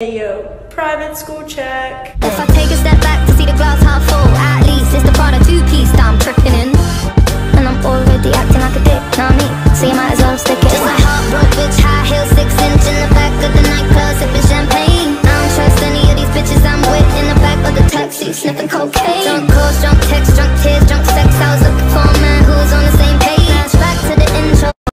Hey yo, private school check. If I take a step back to see the glass half full, at least it's the Prada two-piece that I'm tripping in. And I'm already acting like a dick, know me, I? So you might as well stick it. Just a heartbroken bitch, high heels, six inch in the back of the nightclub, sipping champagne. I don't trust any of these bitches I'm with in the back of the taxi, sniffing cocaine. Drunk calls, drunk